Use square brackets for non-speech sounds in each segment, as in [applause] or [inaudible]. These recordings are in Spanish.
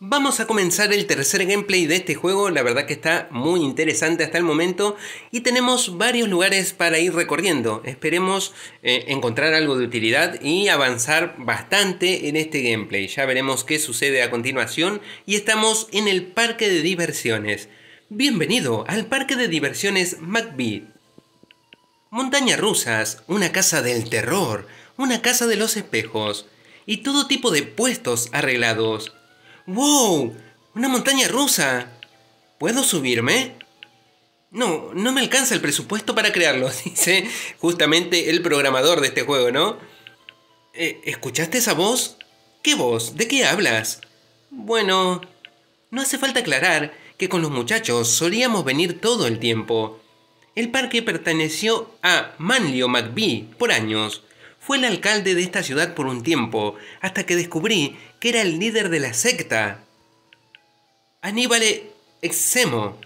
Vamos a comenzar el tercer gameplay de este juego, la verdad que está muy interesante hasta el momento y tenemos varios lugares para ir recorriendo. Esperemos eh, encontrar algo de utilidad y avanzar bastante en este gameplay. Ya veremos qué sucede a continuación y estamos en el parque de diversiones. Bienvenido al parque de diversiones McBeat. Montañas rusas, una casa del terror, una casa de los espejos y todo tipo de puestos arreglados. ¡Wow! ¡Una montaña rusa! ¿Puedo subirme? No, no me alcanza el presupuesto para crearlo, [laughs] dice justamente el programador de este juego, ¿no? Eh, ¿Escuchaste esa voz? ¿Qué voz? ¿De qué hablas? Bueno, no hace falta aclarar que con los muchachos solíamos venir todo el tiempo. El parque perteneció a Manlio McBee por años. Fue el alcalde de esta ciudad por un tiempo, hasta que descubrí que era el líder de la secta. Aníbal Exemo.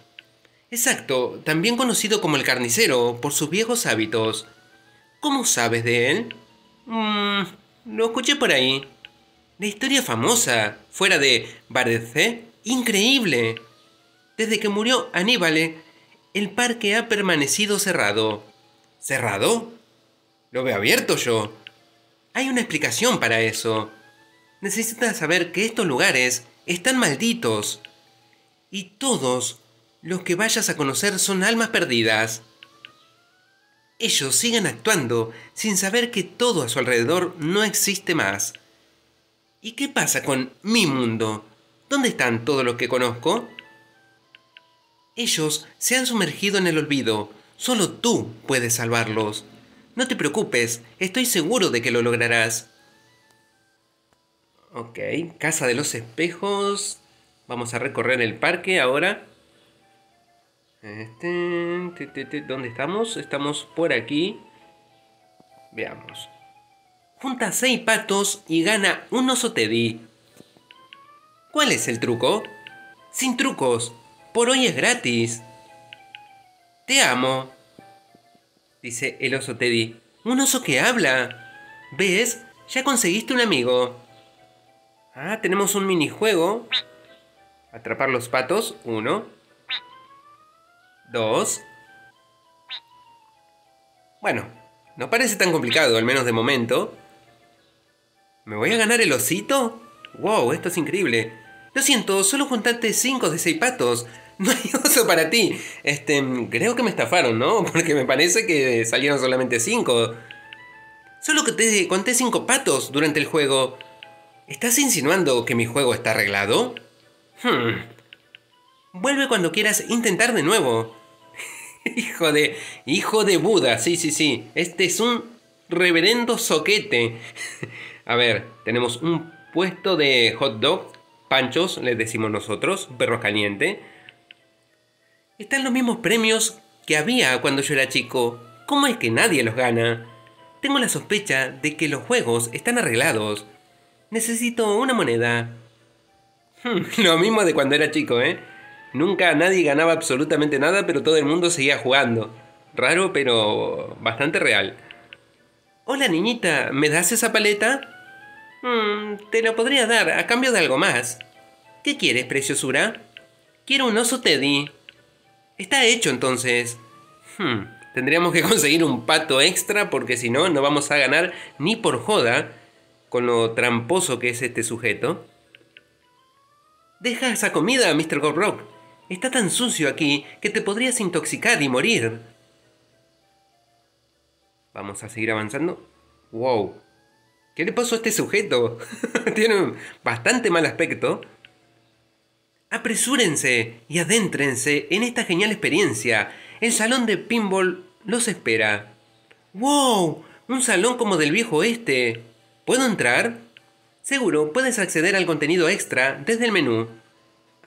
Exacto, también conocido como el carnicero por sus viejos hábitos. ¿Cómo sabes de él? Mmm, lo escuché por ahí. La historia famosa, fuera de Bardecé, increíble. Desde que murió Aníbal, el parque ha permanecido cerrado. ¿Cerrado? Lo veo abierto yo. Hay una explicación para eso. Necesitas saber que estos lugares están malditos. Y todos los que vayas a conocer son almas perdidas. Ellos siguen actuando sin saber que todo a su alrededor no existe más. ¿Y qué pasa con mi mundo? ¿Dónde están todos los que conozco? Ellos se han sumergido en el olvido. Solo tú puedes salvarlos. No te preocupes, estoy seguro de que lo lograrás. Ok, Casa de los Espejos. Vamos a recorrer el parque ahora. Este, ¿Dónde estamos? Estamos por aquí. Veamos. Junta seis patos y gana un oso Teddy. ¿Cuál es el truco? Sin trucos. Por hoy es gratis. Te amo dice el oso Teddy. Un oso que habla. ¿Ves? Ya conseguiste un amigo. Ah, tenemos un minijuego. Atrapar los patos. Uno. Dos. Bueno, no parece tan complicado, al menos de momento. ¿Me voy a ganar el osito? ¡Wow! Esto es increíble. Lo siento, solo juntaste cinco de seis patos. No hay oso para ti. Este, creo que me estafaron, ¿no? [laughs] Porque me parece que salieron solamente cinco. Solo que te conté cinco patos durante el juego. ¿Estás insinuando que mi juego está arreglado? Hmm. Vuelve cuando quieras intentar de nuevo. [laughs] hijo de... Hijo de Buda, sí, sí, sí. Este es un reverendo soquete. [laughs] A ver, tenemos un puesto de hot dog, panchos, les decimos nosotros, perro caliente. Están los mismos premios que había cuando yo era chico. ¿Cómo es que nadie los gana? Tengo la sospecha de que los juegos están arreglados. Necesito una moneda. Hmm, [laughs] lo mismo de cuando era chico, ¿eh? Nunca nadie ganaba absolutamente nada, pero todo el mundo seguía jugando. Raro, pero bastante real. Hola niñita, ¿me das esa paleta? Hmm, te la podría dar a cambio de algo más. ¿Qué quieres, preciosura? Quiero un oso Teddy. Está hecho entonces. Hmm, tendríamos que [laughs] conseguir un pato extra porque si no, no vamos a ganar ni por joda con lo tramposo que es este sujeto. Deja esa comida, Mr. Rock. Está tan sucio aquí que te podrías intoxicar y morir. Vamos a seguir avanzando. Wow. ¿Qué le pasó a este sujeto? [laughs] Tiene bastante mal aspecto. Apresúrense y adéntrense en esta genial experiencia. El salón de pinball los espera. ¡Wow! Un salón como del viejo oeste. ¿Puedo entrar? Seguro, puedes acceder al contenido extra desde el menú.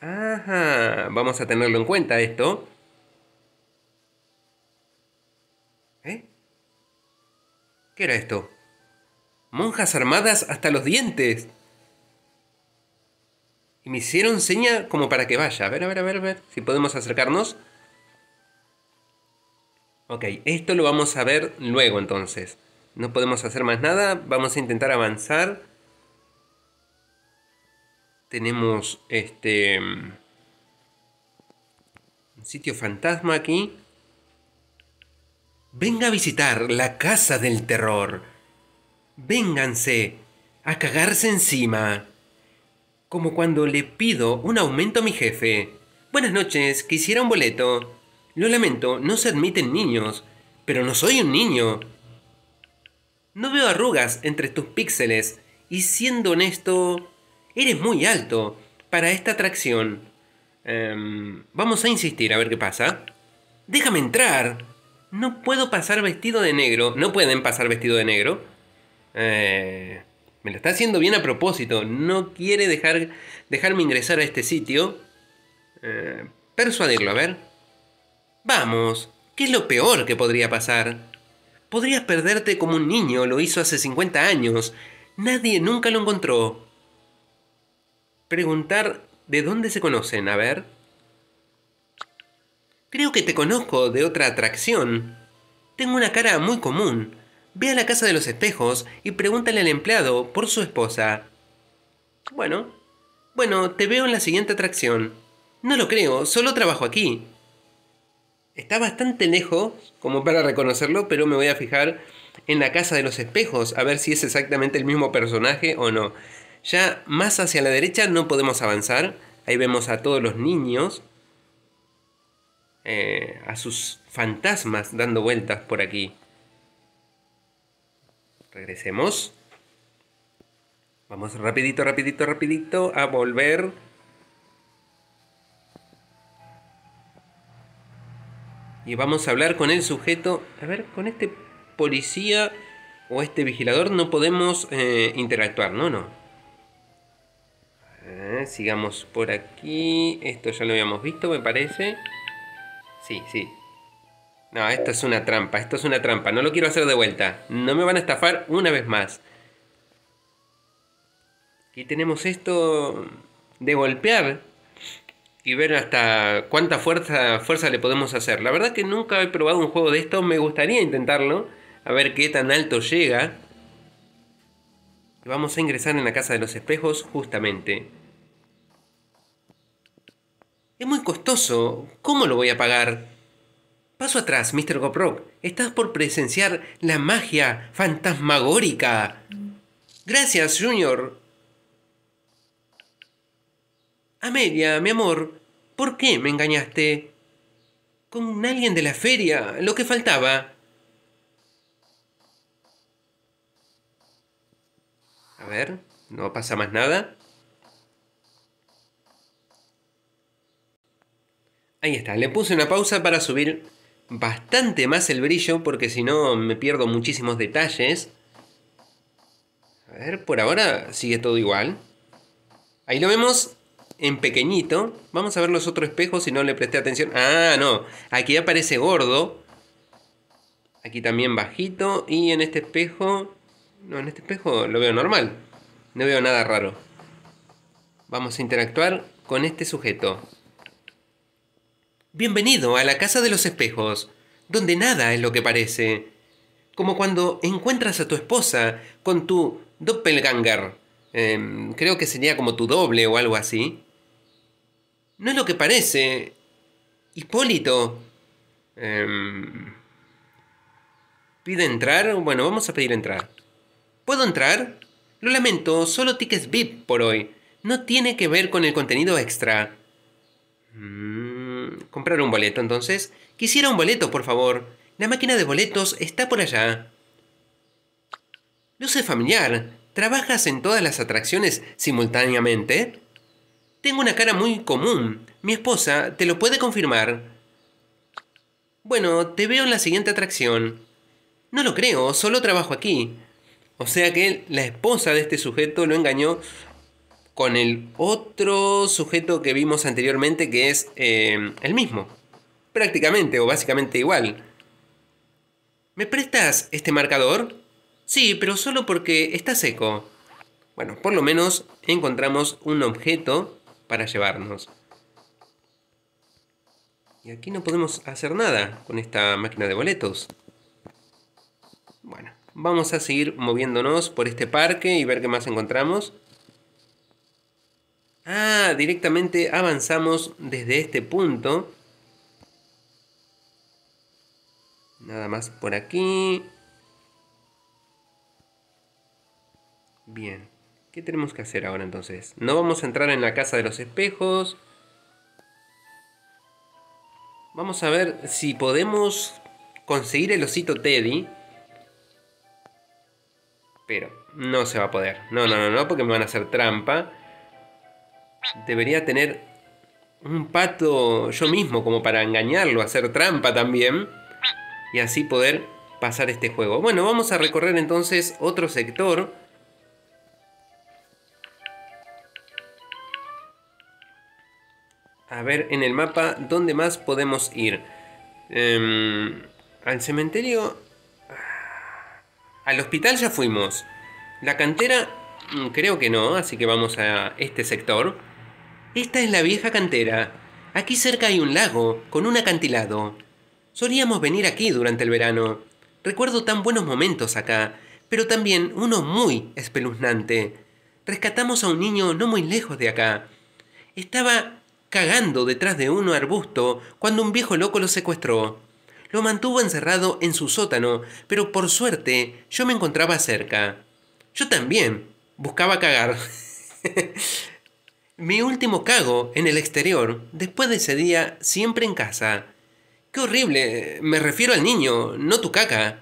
Ajá, vamos a tenerlo en cuenta esto. ¿Eh? ¿Qué era esto? Monjas armadas hasta los dientes. Y me hicieron seña como para que vaya. A ver, a ver, a ver, a ver. Si podemos acercarnos. Ok, esto lo vamos a ver luego entonces. No podemos hacer más nada. Vamos a intentar avanzar. Tenemos este... Un sitio fantasma aquí. Venga a visitar la casa del terror. Vénganse a cagarse encima. Como cuando le pido un aumento a mi jefe. Buenas noches, quisiera un boleto. Lo lamento, no se admiten niños. Pero no soy un niño. No veo arrugas entre tus píxeles. Y siendo honesto, eres muy alto para esta atracción. Em, vamos a insistir a ver qué pasa. Déjame entrar. No puedo pasar vestido de negro. No pueden pasar vestido de negro. Eh, me lo está haciendo bien a propósito. No quiere dejar, dejarme ingresar a este sitio. Eh, persuadirlo, a ver. Vamos. ¿Qué es lo peor que podría pasar? Podrías perderte como un niño lo hizo hace 50 años. Nadie nunca lo encontró. Preguntar de dónde se conocen, a ver. Creo que te conozco de otra atracción. Tengo una cara muy común. Ve a la casa de los espejos y pregúntale al empleado por su esposa. Bueno, bueno, te veo en la siguiente atracción. No lo creo, solo trabajo aquí. Está bastante lejos como para reconocerlo, pero me voy a fijar en la casa de los espejos a ver si es exactamente el mismo personaje o no. Ya más hacia la derecha no podemos avanzar. Ahí vemos a todos los niños. Eh, a sus fantasmas dando vueltas por aquí. Regresemos. Vamos rapidito, rapidito, rapidito a volver. Y vamos a hablar con el sujeto. A ver, con este policía o este vigilador no podemos eh, interactuar, no, no. Sigamos por aquí. Esto ya lo habíamos visto, me parece. Sí, sí. No, esto es una trampa, esto es una trampa. No lo quiero hacer de vuelta. No me van a estafar una vez más. Aquí tenemos esto de golpear y ver hasta cuánta fuerza, fuerza le podemos hacer. La verdad que nunca he probado un juego de esto, me gustaría intentarlo, a ver qué tan alto llega. Vamos a ingresar en la casa de los espejos justamente. Es muy costoso, ¿cómo lo voy a pagar? Paso atrás, Mr. Goprock. Estás por presenciar la magia fantasmagórica. Gracias, Junior. Amelia, mi amor, ¿por qué me engañaste? Con alguien de la feria, lo que faltaba. A ver, no pasa más nada. Ahí está, le puse una pausa para subir bastante más el brillo porque si no me pierdo muchísimos detalles. A ver, por ahora sigue todo igual. Ahí lo vemos en pequeñito. Vamos a ver los otros espejos si no le presté atención. Ah, no. Aquí aparece gordo. Aquí también bajito. Y en este espejo... No, en este espejo lo veo normal. No veo nada raro. Vamos a interactuar con este sujeto. Bienvenido a la casa de los espejos, donde nada es lo que parece. Como cuando encuentras a tu esposa con tu doppelganger. Em, creo que sería como tu doble o algo así. No es lo que parece. Hipólito. Em, ¿Pide entrar? Bueno, vamos a pedir entrar. ¿Puedo entrar? Lo lamento, solo tickets VIP por hoy. No tiene que ver con el contenido extra. Mm comprar un boleto entonces. Quisiera un boleto, por favor. La máquina de boletos está por allá. Luce familiar. ¿Trabajas en todas las atracciones simultáneamente? Tengo una cara muy común. Mi esposa te lo puede confirmar. Bueno, te veo en la siguiente atracción. No lo creo, solo trabajo aquí. O sea que la esposa de este sujeto lo engañó con el otro sujeto que vimos anteriormente que es eh, el mismo. Prácticamente o básicamente igual. ¿Me prestas este marcador? Sí, pero solo porque está seco. Bueno, por lo menos encontramos un objeto para llevarnos. Y aquí no podemos hacer nada con esta máquina de boletos. Bueno, vamos a seguir moviéndonos por este parque y ver qué más encontramos. Ah, directamente avanzamos desde este punto. Nada más por aquí. Bien. ¿Qué tenemos que hacer ahora entonces? No vamos a entrar en la casa de los espejos. Vamos a ver si podemos conseguir el osito Teddy. Pero no se va a poder. No, no, no, no, porque me van a hacer trampa. Debería tener un pato yo mismo como para engañarlo, hacer trampa también. Y así poder pasar este juego. Bueno, vamos a recorrer entonces otro sector. A ver en el mapa dónde más podemos ir. Em, al cementerio... Al hospital ya fuimos. La cantera mm, creo que no, así que vamos a este sector. Esta es la vieja cantera. Aquí cerca hay un lago con un acantilado. Solíamos venir aquí durante el verano. Recuerdo tan buenos momentos acá, pero también uno muy espeluznante. Rescatamos a un niño no muy lejos de acá. Estaba cagando detrás de un arbusto cuando un viejo loco lo secuestró. Lo mantuvo encerrado en su sótano, pero por suerte yo me encontraba cerca. Yo también buscaba cagar. [laughs] Mi último cago en el exterior, después de ese día, siempre en casa. Qué horrible, me refiero al niño, no tu caca.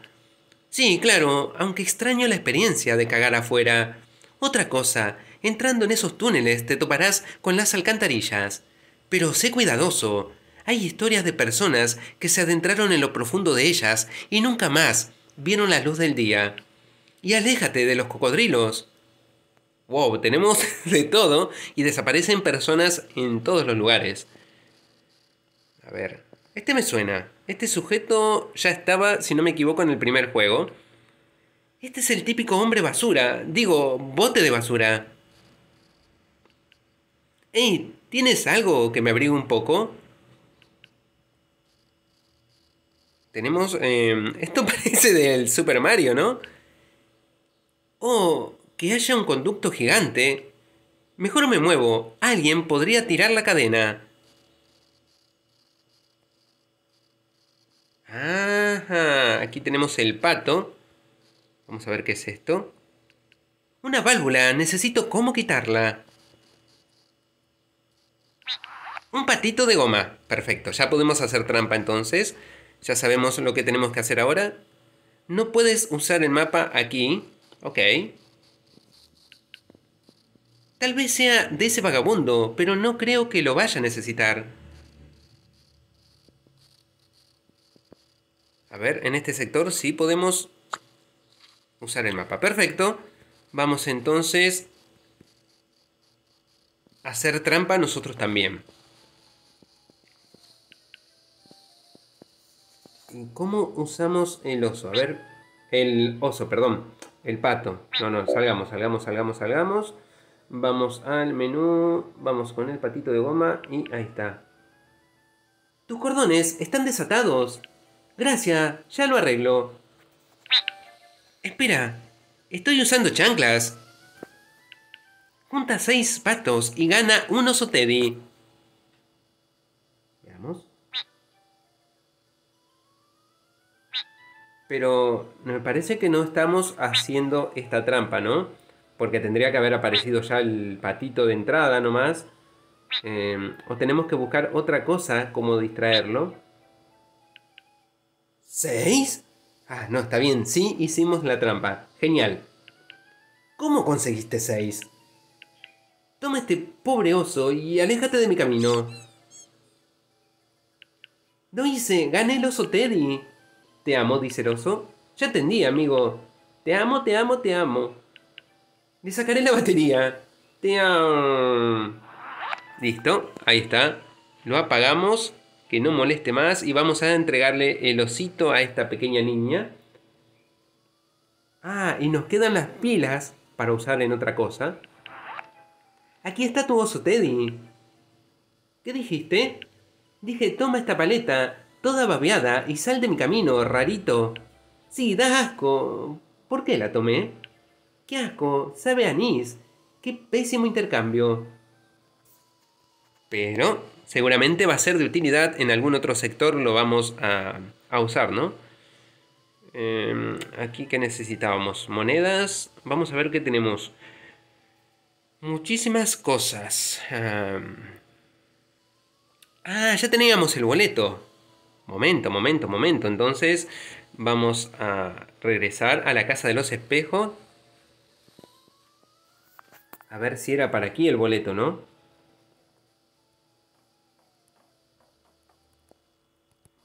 Sí, claro, aunque extraño la experiencia de cagar afuera. Otra cosa, entrando en esos túneles te toparás con las alcantarillas. Pero sé cuidadoso, hay historias de personas que se adentraron en lo profundo de ellas y nunca más vieron la luz del día. Y aléjate de los cocodrilos. Wow, tenemos [laughs] de todo y desaparecen personas en todos los lugares. A ver, este me suena. Este sujeto ya estaba, si no me equivoco, en el primer juego. Este es el típico hombre basura, digo, bote de basura. Ey, ¿tienes algo que me abrigue un poco? Tenemos... Em, esto [laughs] parece del Super Mario, ¿no? Oh, que haya un conducto gigante. Mejor me muevo. Alguien podría tirar la cadena. Ajá, aquí tenemos el pato. Vamos a ver qué es esto. Una válvula, necesito cómo quitarla. Un patito de goma. Perfecto, ya podemos hacer trampa entonces. Ya sabemos lo que tenemos que hacer ahora. No puedes usar el mapa aquí. Ok. Tal vez sea de ese vagabundo, pero no creo que lo vaya a necesitar. A ver, en este sector sí podemos usar el mapa. Perfecto. Vamos entonces a hacer trampa nosotros también. ¿Cómo usamos el oso? A ver, el oso, perdón, el pato. No, no, salgamos, salgamos, salgamos, salgamos. Vamos al menú, vamos con el patito de goma y ahí está. Tus cordones están desatados. Gracias, ya lo arreglo. Espera, estoy usando chanclas. Junta seis patos y gana un oso Teddy. Veamos. Pero me parece que no estamos haciendo esta trampa, ¿no? Porque tendría que haber aparecido ya el patito de entrada nomás. Eh, o tenemos que buscar otra cosa como distraerlo. ¿Seis? Ah, no, está bien. Sí, hicimos la trampa. Genial. ¿Cómo conseguiste seis? Toma este pobre oso y aléjate de mi camino. No hice, gané el oso Teddy. Te amo, dice el oso. Ya entendí, amigo. Te amo, te amo, te amo. Le sacaré la batería. Listo, ahí está. Lo apagamos, que no moleste más. Y vamos a entregarle el osito a esta pequeña niña. Ah, y nos quedan las pilas para usar en otra cosa. Aquí está tu oso, Teddy. ¿Qué dijiste? Dije, toma esta paleta toda babeada y sal de mi camino, rarito. Sí, da asco. ¿Por qué la tomé? ¡Qué asco! Sabe anís. ¡Qué pésimo intercambio! Pero seguramente va a ser de utilidad en algún otro sector, lo vamos a, usar, ¿no? Em, aquí que necesitábamos monedas. Vamos a ver qué tenemos. Muchísimas cosas. ah, ya teníamos el boleto. Momento, momento, momento. Entonces vamos a regresar a la casa de los espejos. A ver si era para aquí el boleto, ¿no?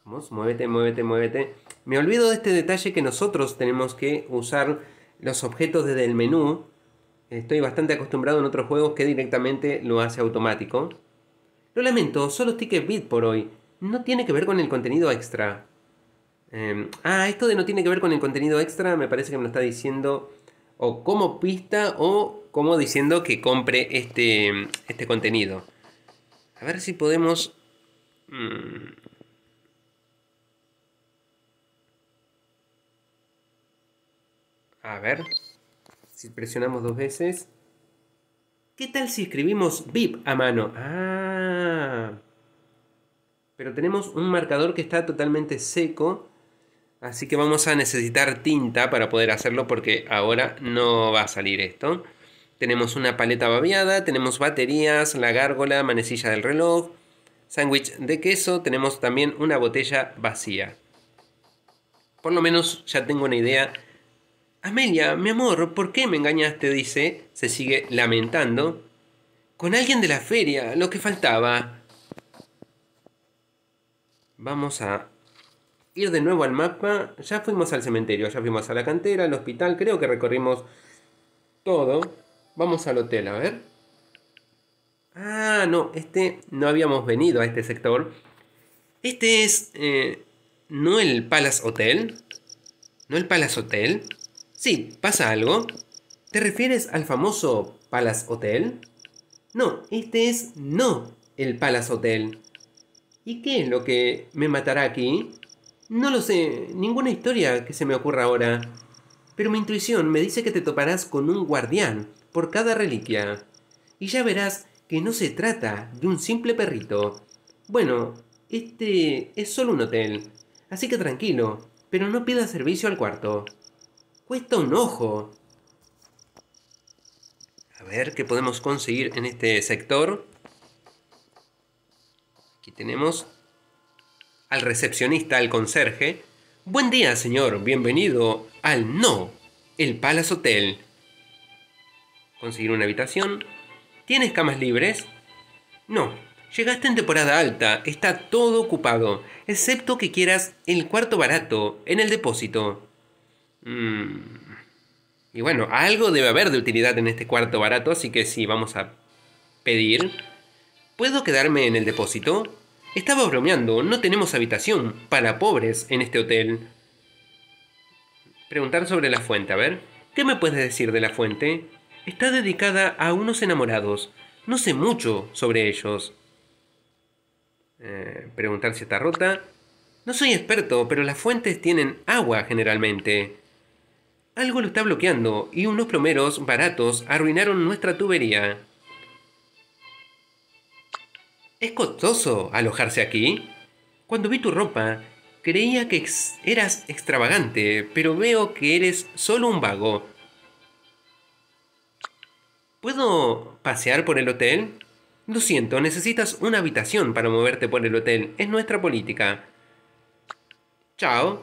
Vamos, muévete, muévete, muévete. Me olvido de este detalle que nosotros tenemos que usar los objetos desde el menú. Estoy bastante acostumbrado en otros juegos que directamente lo hace automático. Lo lamento, solo ticket bit por hoy. No tiene que ver con el contenido extra. Em, ah, esto de no tiene que ver con el contenido extra me parece que me lo está diciendo o como pista o como diciendo que compre este, este contenido. A ver si podemos... Mm, a ver. Si presionamos dos veces. ¿Qué tal si escribimos VIP a mano? Ah. Pero tenemos un marcador que está totalmente seco. Así que vamos a necesitar tinta para poder hacerlo porque ahora no va a salir esto. Tenemos una paleta babeada, tenemos baterías, la gárgola, manecilla del reloj, sándwich de queso, tenemos también una botella vacía. Por lo menos ya tengo una idea. Amelia, mi amor, ¿por qué me engañaste? dice. Se sigue lamentando. Con alguien de la feria, lo que faltaba. Vamos a ir de nuevo al mapa. Ya fuimos al cementerio, ya fuimos a la cantera, al hospital. Creo que recorrimos todo. Vamos al hotel, a ver. Ah, no, este no habíamos venido a este sector. Este es... Eh, ¿No el Palace Hotel? ¿No el Palace Hotel? Sí, ¿pasa algo? ¿Te refieres al famoso Palace Hotel? No, este es no el Palace Hotel. ¿Y qué es lo que me matará aquí? No lo sé, ninguna historia que se me ocurra ahora. Pero mi intuición me dice que te toparás con un guardián por cada reliquia. Y ya verás que no se trata de un simple perrito. Bueno, este es solo un hotel, así que tranquilo, pero no pidas servicio al cuarto. Cuesta un ojo. A ver qué podemos conseguir en este sector. Aquí tenemos al recepcionista, al conserje. Buen día, señor. Bienvenido al No, el Palace Hotel. Conseguir una habitación. ¿Tienes camas libres? No. Llegaste en temporada alta. Está todo ocupado. Excepto que quieras el cuarto barato en el depósito. Mm. Y bueno, algo debe haber de utilidad en este cuarto barato, así que sí, vamos a pedir. ¿Puedo quedarme en el depósito? Estaba bromeando, no tenemos habitación para pobres en este hotel. Preguntar sobre la fuente, a ver. ¿Qué me puedes decir de la fuente? Está dedicada a unos enamorados. No sé mucho sobre ellos. Eh, preguntar si está rota. No soy experto, pero las fuentes tienen agua generalmente. Algo lo está bloqueando y unos plomeros baratos arruinaron nuestra tubería. ¿Es costoso alojarse aquí? Cuando vi tu ropa, creía que eras extravagante, pero veo que eres solo un vago. ¿Puedo pasear por el hotel? Lo siento, necesitas una habitación para moverte por el hotel. Es nuestra política. Chao.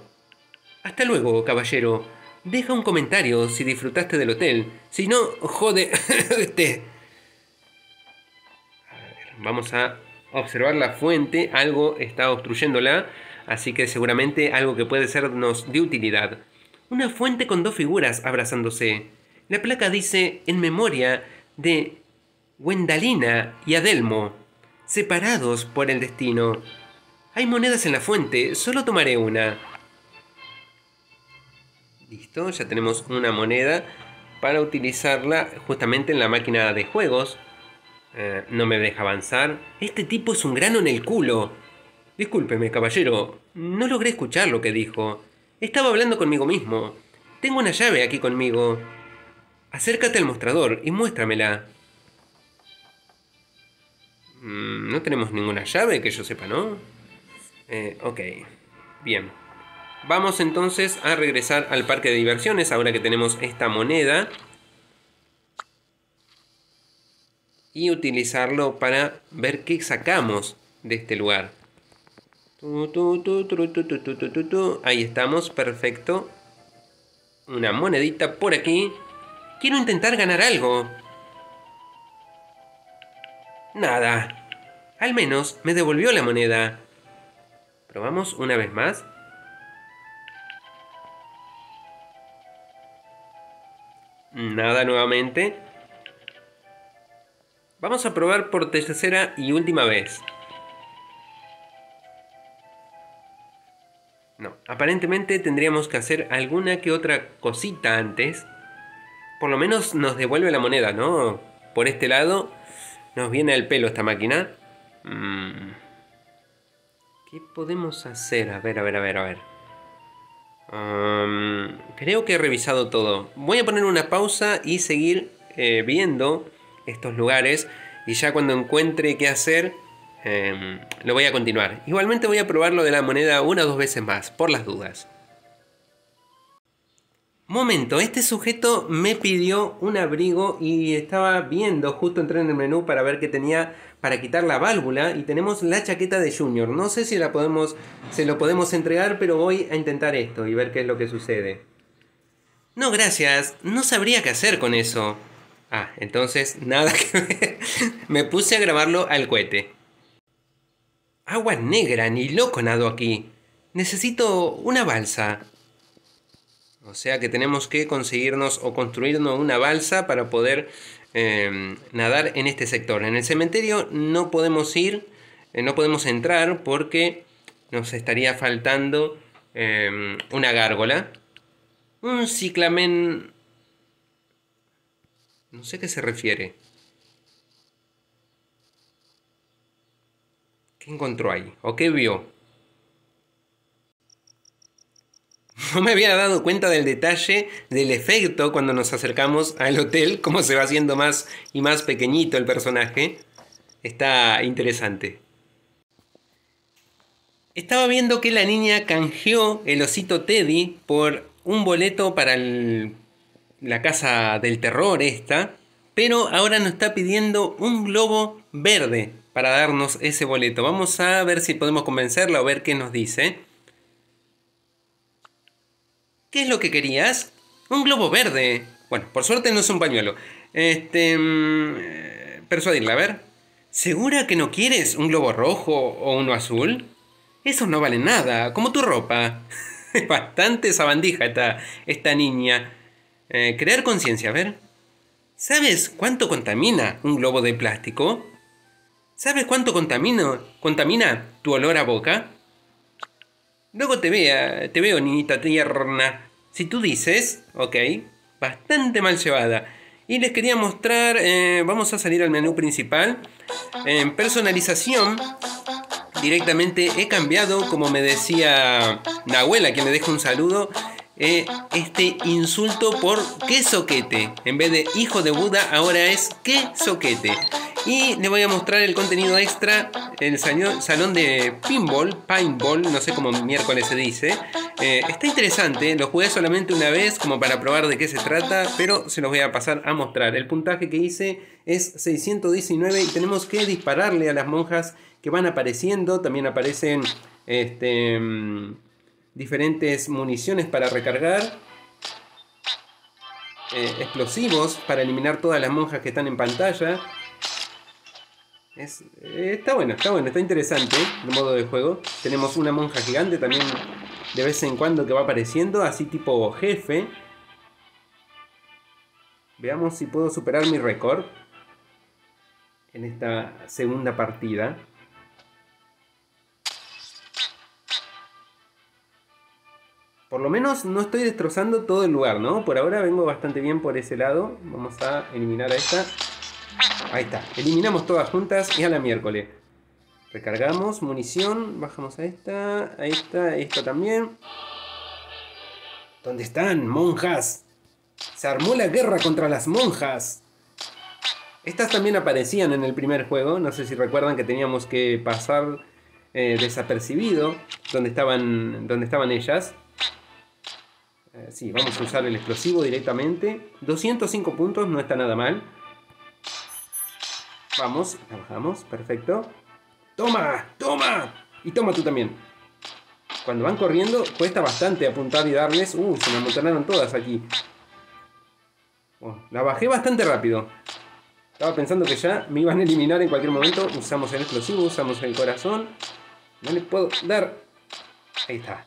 Hasta luego, caballero. Deja un comentario si disfrutaste del hotel. Si no, jode. [laughs] este. A ver, vamos a observar la fuente, algo está obstruyéndola, así que seguramente algo que puede sernos de utilidad. Una fuente con dos figuras abrazándose. La placa dice en memoria de Wendalina y Adelmo, separados por el destino. Hay monedas en la fuente, solo tomaré una. Listo, ya tenemos una moneda para utilizarla justamente en la máquina de juegos. Eh, no me deja avanzar. Este tipo es un grano en el culo. Discúlpeme, caballero. No logré escuchar lo que dijo. Estaba hablando conmigo mismo. Tengo una llave aquí conmigo. Acércate al mostrador y muéstramela. Mm, no tenemos ninguna llave que yo sepa, ¿no? Eh, ok, bien. Vamos entonces a regresar al parque de diversiones ahora que tenemos esta moneda. Y utilizarlo para ver qué sacamos de este lugar. Ahí estamos, perfecto. Una monedita por aquí. Quiero intentar ganar algo. Nada. Al menos me devolvió la moneda. Probamos una vez más. Nada nuevamente. Vamos a probar por tercera y última vez. No, aparentemente tendríamos que hacer alguna que otra cosita antes. Por lo menos nos devuelve la moneda, ¿no? Por este lado nos viene al pelo esta máquina. Mm. ¿Qué podemos hacer? A ver, a ver, a ver, a ver. creo que he revisado todo. Voy a poner una pausa y seguir eh, viendo estos lugares. Y ya cuando encuentre qué hacer, em, lo voy a continuar. Igualmente voy a probar lo de la moneda una o dos veces más, por las dudas. Momento, este sujeto me pidió un abrigo y estaba viendo, justo entré en el menú para ver qué tenía para quitar la válvula y tenemos la chaqueta de Junior. No sé si la podemos, se lo podemos entregar, pero voy a intentar esto y ver qué es lo que sucede. No, gracias, no sabría qué hacer con eso. Ah, entonces [laughs] nada que ver. me puse a grabarlo al cohete. Agua negra, ni loco nado aquí. Necesito una balsa. O sea que tenemos que conseguirnos o construirnos una balsa para poder em, nadar en este sector. En el cementerio no podemos ir, eh, no podemos entrar porque nos estaría faltando em, una gárgola. Un ciclamen... No sé qué se refiere. ¿Qué encontró ahí? ¿O qué vio? No me había dado cuenta del detalle, del efecto cuando nos acercamos al hotel, cómo se va haciendo más y más pequeñito el personaje. Está interesante. Estaba viendo que la niña canjeó el osito Teddy por un boleto para la casa del terror esta, pero ahora nos está pidiendo un globo verde para darnos ese boleto. Vamos a ver si podemos convencerla o ver qué nos dice. ¿Qué es lo que querías? Un globo verde. Bueno, por suerte no es un pañuelo. Este... Mm, eh, persuadirla, a ver. ¿Segura que no quieres un globo rojo o uno azul? Esos no valen nada, como tu ropa. [laughs] Es bastante sabandija esta, esta niña. Eh, crear conciencia, a ver. ¿Sabes cuánto contamina un globo de plástico? ¿Sabes cuánto contamina, contamina tu olor a boca? Luego te vea, te veo, niñita tierna. Si tú dices, ok, bastante mal llevada. Y les quería mostrar, eh, vamos a salir al menú principal. En personalización, directamente he cambiado, como me decía Nahuela, quien le dejo un saludo, eh, este insulto por qué soquete. En vez de hijo de Buda, ahora es qué soquete. Y le voy a mostrar el contenido extra, el salón de pinball, paintball, no sé cómo miércoles se dice. Eh, está interesante, lo jugué solamente una vez como para probar de qué se trata, pero se los voy a pasar a mostrar. El puntaje que hice es 619 y tenemos que dispararle a las monjas que van apareciendo. También aparecen este, mm, diferentes municiones para recargar. Eh, explosivos para eliminar todas las monjas que están en pantalla. Eh, está bueno, está bueno, está interesante el modo de juego. Tenemos una monja gigante también de vez en cuando que va apareciendo, así tipo jefe. Veamos si puedo superar mi récord en esta segunda partida. Por lo menos no estoy destrozando todo el lugar, ¿no? Por ahora vengo bastante bien por ese lado. Vamos a eliminar a esta. Ahí está. Eliminamos todas juntas y a la miércoles. Recargamos munición. Bajamos a esta. A esta. A esta también. ¿Dónde están, monjas? Se armó la guerra contra las monjas. Estas también aparecían en el primer juego, no sé si recuerdan que teníamos que pasar eh, desapercibido donde estaban, donde estaban ellas. Eh, sí, vamos a usar el explosivo directamente. 205 puntos, no está nada mal. Vamos, trabajamos, perfecto. ¡Toma! ¡Toma! Y toma tú también. Cuando van corriendo, cuesta bastante apuntar y darles. Uh, se me amontonaron todas aquí. la bajé bastante rápido. Estaba pensando que ya me iban a eliminar en cualquier momento. Usamos el explosivo, usamos el corazón. No le puedo dar. Ahí está.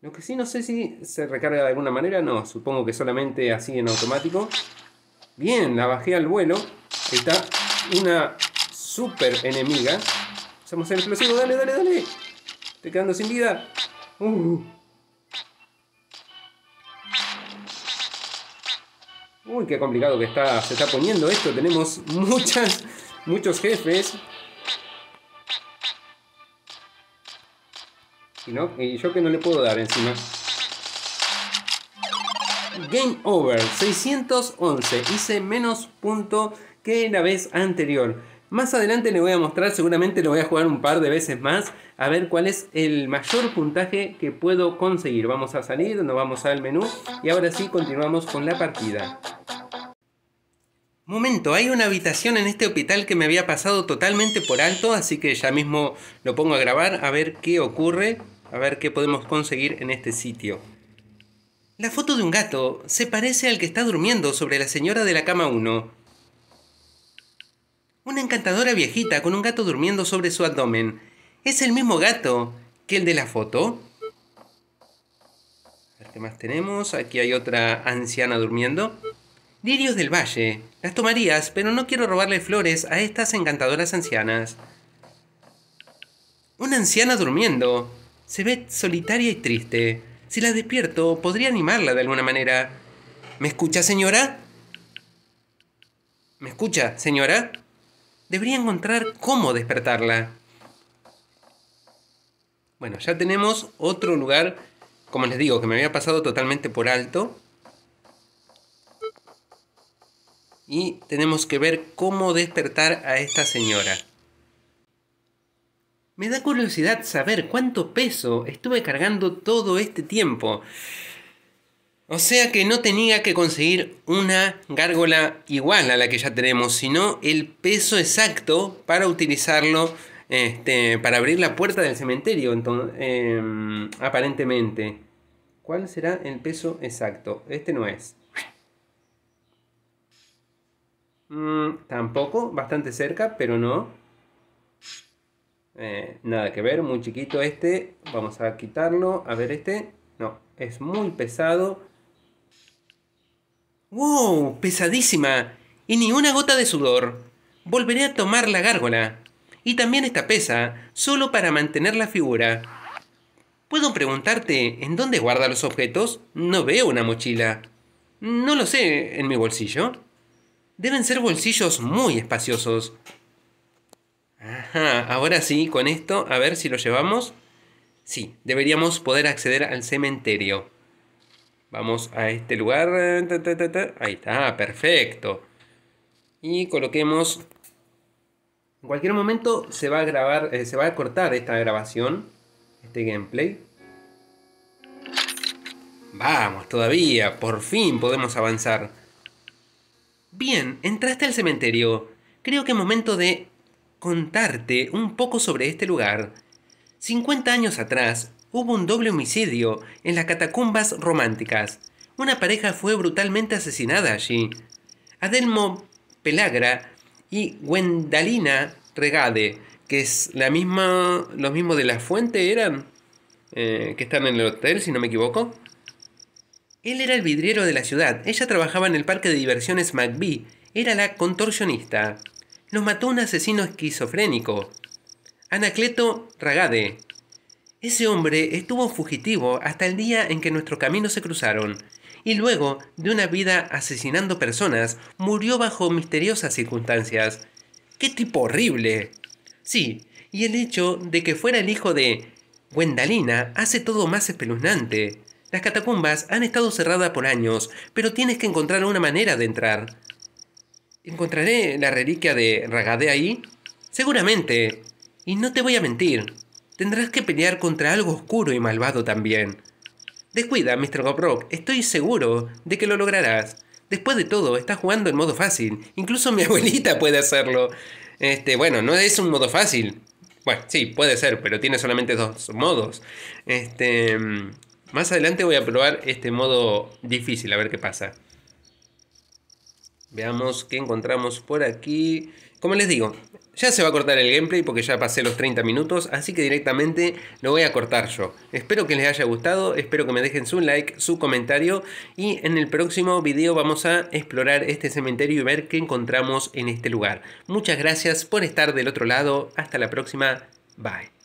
Lo que sí no sé si se recarga de alguna manera. No, supongo que solamente así en automático. Bien, la bajé al vuelo. Está. Una super enemiga. Usamos el explosivo. Dale, dale, dale. Estoy quedando sin vida. Uh. Uy, qué complicado que está, se está poniendo esto. Tenemos muchas, muchos jefes. Y, y yo que no le puedo dar encima. Game over, 611. Hice menos punto que la vez anterior. Más adelante le voy a mostrar, seguramente lo voy a jugar un par de veces más, a ver cuál es el mayor puntaje que puedo conseguir. Vamos a salir, nos vamos al menú y ahora sí continuamos con la partida. Momento, hay una habitación en este hospital que me había pasado totalmente por alto, así que ya mismo lo pongo a grabar a ver qué ocurre, a ver qué podemos conseguir en este sitio. La foto de un gato se parece al que está durmiendo sobre la señora de la cama 1. Una encantadora viejita con un gato durmiendo sobre su abdomen. ¿Es el mismo gato que el de la foto? A ver qué más tenemos. Aquí hay otra anciana durmiendo. Lirios del Valle. Las tomarías, pero no quiero robarle flores a estas encantadoras ancianas. Una anciana durmiendo. Se ve solitaria y triste. Si la despierto, podría animarla de alguna manera. ¿Me escucha, señora? ¿Me escucha, señora? Debería encontrar cómo despertarla. Bueno, ya tenemos otro lugar, como les digo, que me había pasado totalmente por alto. y tenemos que ver cómo despertar a esta señora. Me da curiosidad saber cuánto peso estuve cargando todo este tiempo. O sea que no tenía que conseguir una gárgola igual a la que ya tenemos, sino el peso exacto para utilizarlo este, para abrir la puerta del cementerio, em, aparentemente. ¿Cuál será el peso exacto? Este no es. Mm, tampoco, bastante cerca, pero no. Eh, nada que ver, muy chiquito este. Vamos a quitarlo. A ver este. No, es muy pesado. ¡Wow! Pesadísima. Y ni una gota de sudor. Volveré a tomar la gárgola. Y también esta pesa, solo para mantener la figura. ¿Puedo preguntarte en dónde guarda los objetos? No veo una mochila. No lo sé, en mi bolsillo. Deben ser bolsillos muy espaciosos. Ajá, ahora sí, con esto, a ver si lo llevamos. Sí, deberíamos poder acceder al cementerio. Vamos a este lugar. Ahí está, perfecto. Y coloquemos... En cualquier momento se va a grabar, eh, se va a cortar esta grabación, este gameplay. Vamos, todavía, por fin podemos avanzar. Bien, entraste al cementerio. Creo que es momento de contarte un poco sobre este lugar. 50 años atrás hubo un doble homicidio en las catacumbas románticas. Una pareja fue brutalmente asesinada allí. Adelmo Pelagra y Gwendalina Regade, que es la misma, los mismos de la fuente eran, eh, que están en el hotel, si no me equivoco. Él era el vidriero de la ciudad, ella trabajaba en el parque de diversiones McBee, era la contorsionista. Los mató un asesino esquizofrénico, Anacleto Ragade. Ese hombre estuvo fugitivo hasta el día en que nuestros caminos se cruzaron, y luego de una vida asesinando personas, murió bajo misteriosas circunstancias. ¡Qué tipo horrible! Sí, y el hecho de que fuera el hijo de Gwendalina hace todo más espeluznante. Las catacumbas han estado cerradas por años, pero tienes que encontrar una manera de entrar. ¿Encontraré la reliquia de Ragade ahí? Seguramente. Y no te voy a mentir. Tendrás que pelear contra algo oscuro y malvado también. Descuida, Mr. Goprock. Estoy seguro de que lo lograrás. Después de todo, estás jugando en modo fácil. Incluso mi [laughs] abuelita puede hacerlo. Este, bueno, no es un modo fácil. Bueno, sí, puede ser, pero tiene solamente dos modos. Este, más adelante voy a probar este modo difícil, a ver qué pasa. Veamos qué encontramos por aquí. Como les digo, ya se va a cortar el gameplay porque ya pasé los 30 minutos, así que directamente lo voy a cortar yo. Espero que les haya gustado, espero que me dejen su like, su comentario y en el próximo video vamos a explorar este cementerio y ver qué encontramos en este lugar. Muchas gracias por estar del otro lado, hasta la próxima, bye.